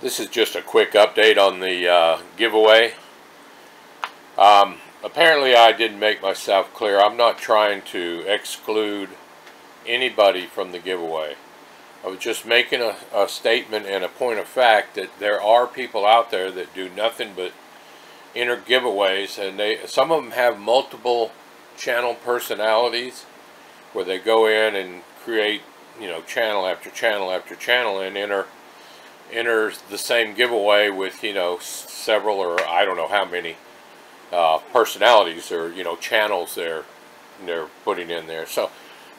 This is just a quick update on the uh, giveaway. Um, apparently I didn't make myself clear. I'm not trying to exclude anybody from the giveaway. I was just making a, a statement and a point of fact that there are people out there that do nothing but enter giveaways and they some of them have multiple channel personalities where they go in and create you know channel after channel after channel and enter enters the same giveaway with you know several or I don't know how many uh, personalities or you know channels they're they're putting in there. So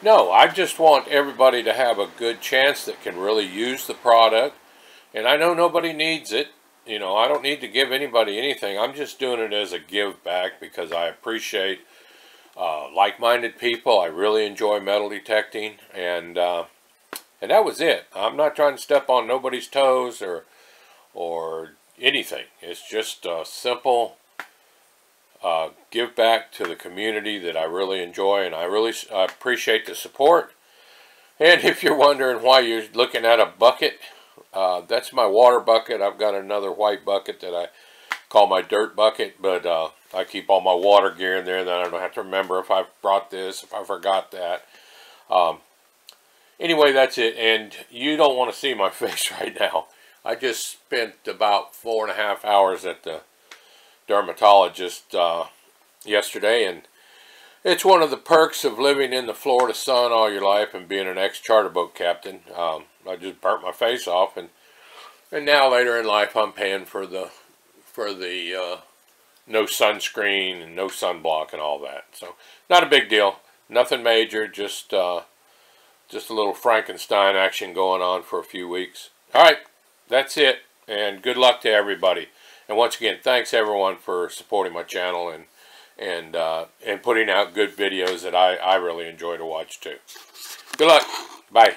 no, I just want everybody to have a good chance that can really use the product. And I know nobody needs it. You know, I don't need to give anybody anything. I'm just doing it as a give back because I appreciate uh, like-minded people. I really enjoy metal detecting and. Uh, and that was it. I'm not trying to step on nobody's toes or or anything. It's just a simple uh, give back to the community that I really enjoy, and I really uh, appreciate the support. And if you're wondering why you're looking at a bucket, uh, that's my water bucket. I've got another white bucket that I call my dirt bucket, but uh, I keep all my water gear in there, then I don't have to remember if I brought this, if I forgot that. Um, Anyway, that's it. And you don't want to see my face right now. I just spent about four and a half hours at the dermatologist uh, yesterday. And it's one of the perks of living in the Florida sun all your life and being an ex-charter boat captain. Um, I just burnt my face off. And, and now later in life, I'm paying for the, for the uh, no sunscreen and no sunblock and all that. So not a big deal. Nothing major, just... Uh, just a little Frankenstein action going on for a few weeks. All right, that's it, and good luck to everybody. And once again, thanks everyone for supporting my channel and and uh, and putting out good videos that I, I really enjoy to watch too. Good luck. Bye.